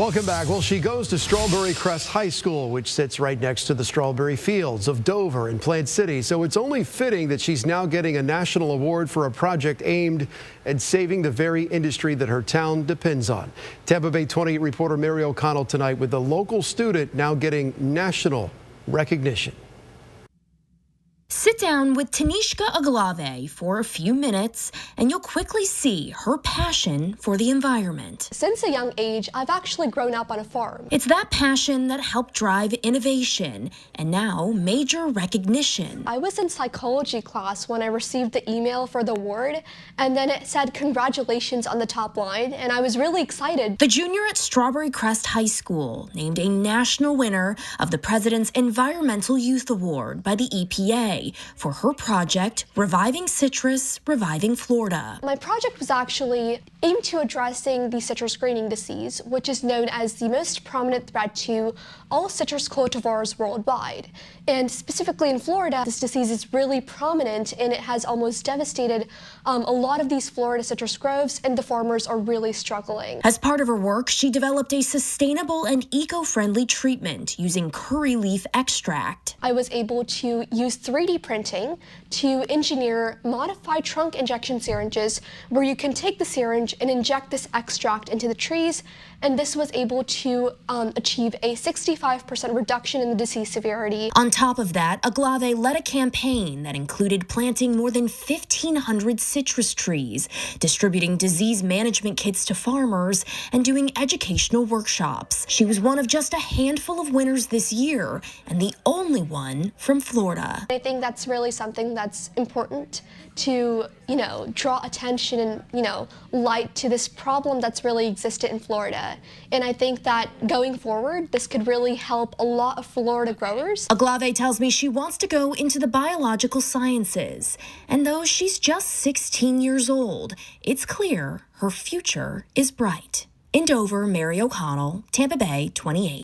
Welcome back. Well, she goes to Strawberry Crest High School, which sits right next to the strawberry fields of Dover and Plant City. So it's only fitting that she's now getting a national award for a project aimed at saving the very industry that her town depends on. Tampa Bay 28 reporter Mary O'Connell tonight with the local student now getting national recognition. Sit down with Tanishka Aglave for a few minutes, and you'll quickly see her passion for the environment. Since a young age, I've actually grown up on a farm. It's that passion that helped drive innovation and now major recognition. I was in psychology class when I received the email for the award, and then it said congratulations on the top line, and I was really excited. The junior at Strawberry Crest High School named a national winner of the President's Environmental Youth Award by the EPA for her project, Reviving Citrus, Reviving Florida. My project was actually aimed to addressing the citrus greening disease, which is known as the most prominent threat to all citrus cultivars worldwide. And specifically in Florida, this disease is really prominent and it has almost devastated um, a lot of these Florida citrus groves, and the farmers are really struggling. As part of her work, she developed a sustainable and eco friendly treatment using curry leaf extract. I was able to use 3D 3D printing to engineer modified trunk injection syringes where you can take the syringe and inject this extract into the trees and this was able to um, achieve a 65% reduction in the disease severity. On top of that, Aglave led a campaign that included planting more than 1,500 citrus trees, distributing disease management kits to farmers, and doing educational workshops. She was one of just a handful of winners this year, and the only one from Florida. I think that's really something that's important to, you know, draw attention and, you know, light to this problem that's really existed in Florida. And I think that going forward, this could really help a lot of Florida growers. Aglave tells me she wants to go into the biological sciences. And though she's just 16 years old, it's clear her future is bright. In Dover, Mary O'Connell, Tampa Bay 28.